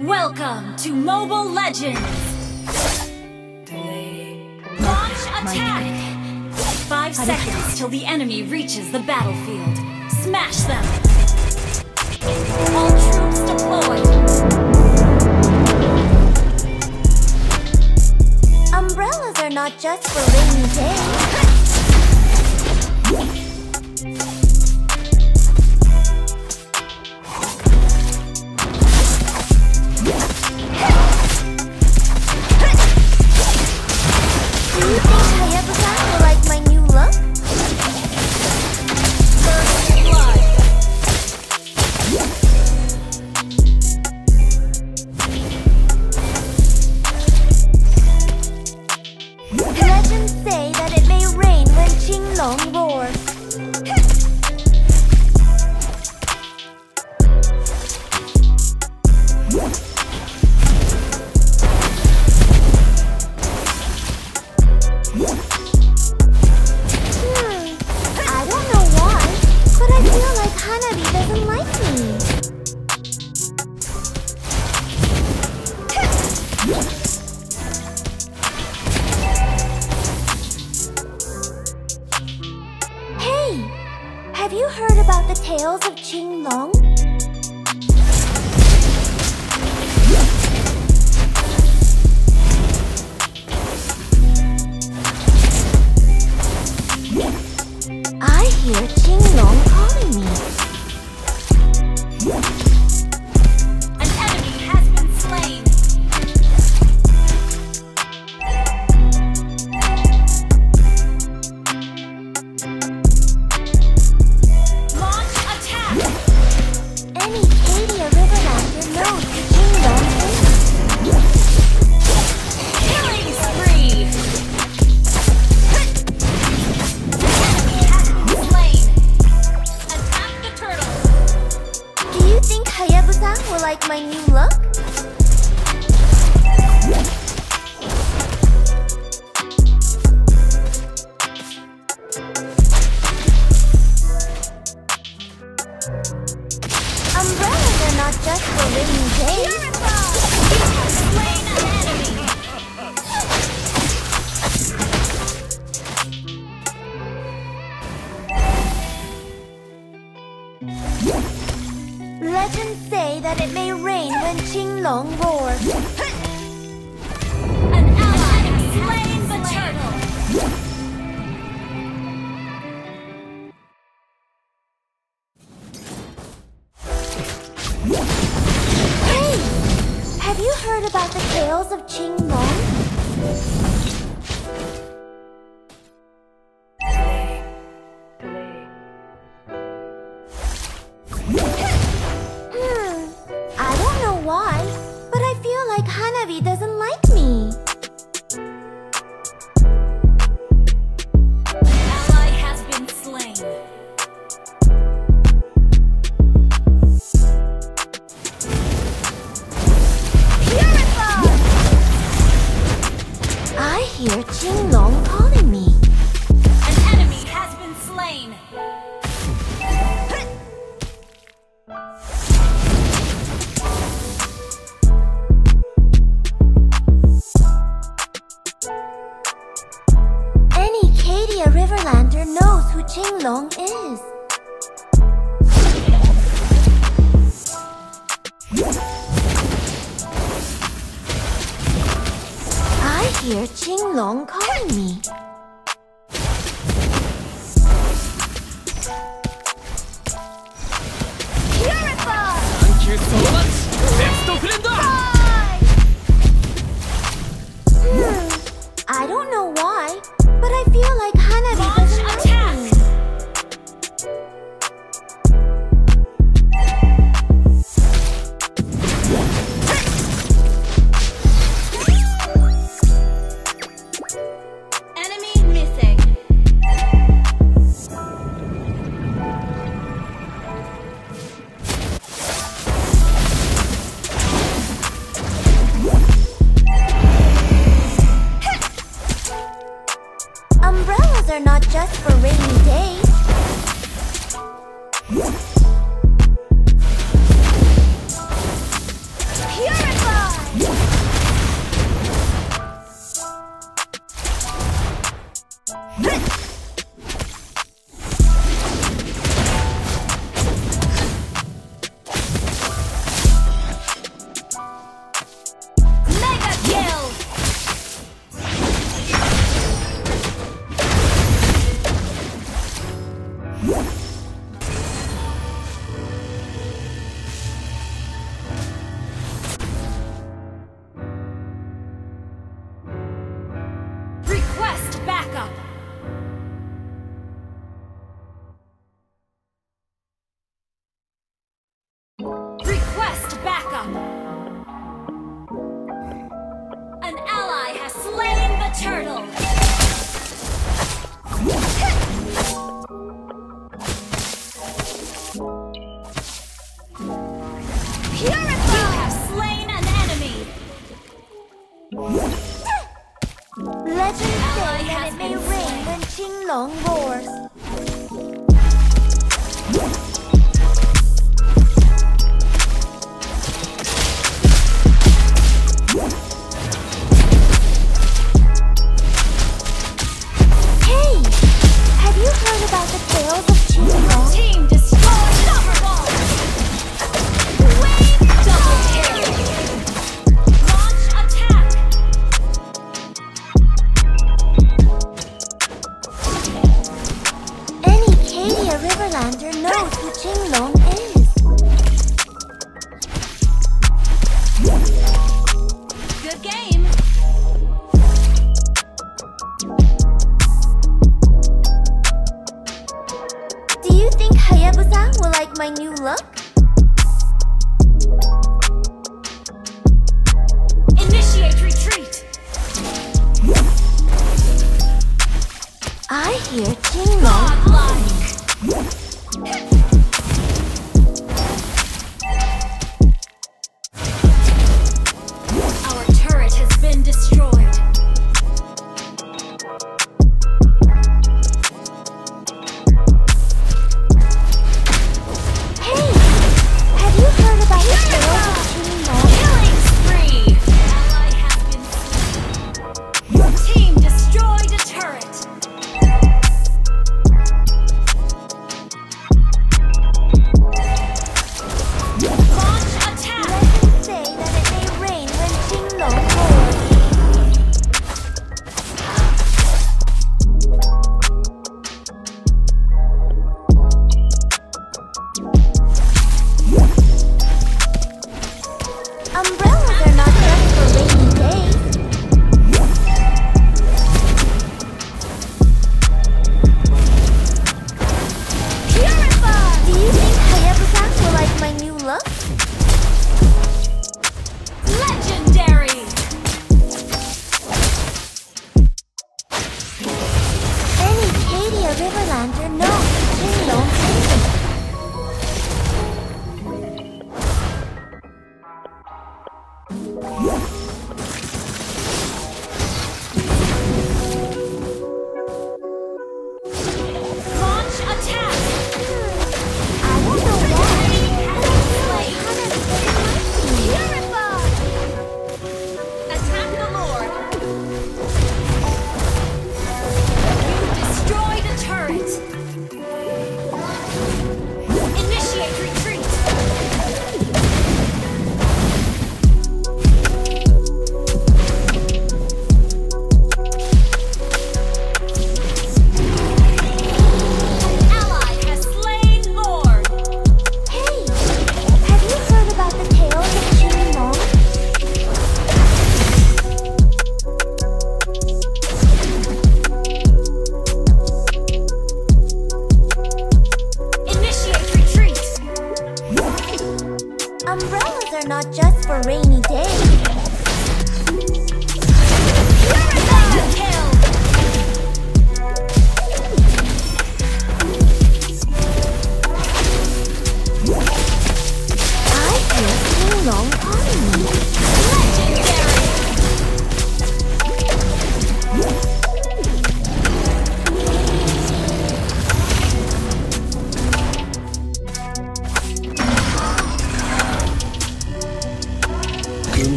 Welcome to Mobile Legends! Launch attack! Five seconds till the enemy reaches the battlefield. Smash them! All troops deployed! Umbrellas are not just for rainy days. Legends say that it may rain when Qinglong roars. My new look? Umbrellas are not just for rainy days. Legends say that it may Qinglong roars. An ally has slain the turtle! Hey! Have you heard about the tales of Qinglong? Hmm, who Qinglong is. I hear Ching Qinglong calling me. Purify! Thank you so much! ベス Hakan. Legend sing and it may ring when Qinglong roars. my new look? for rainy days.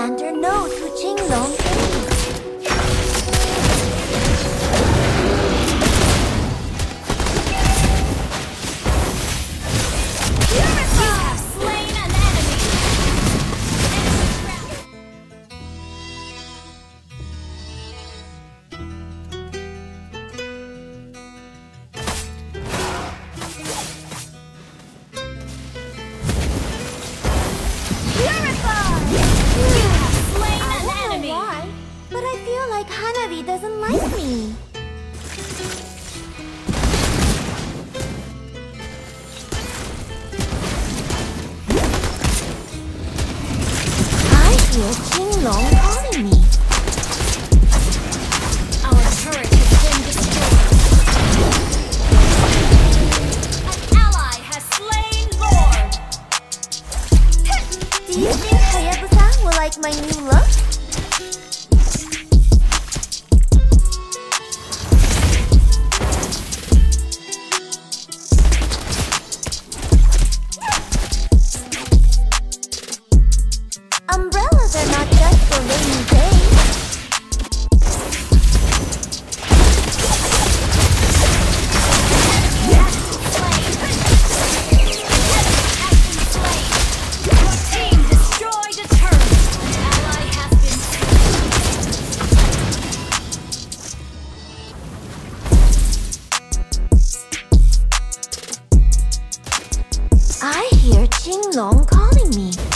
Riverlander knows who Qinglong long calling me.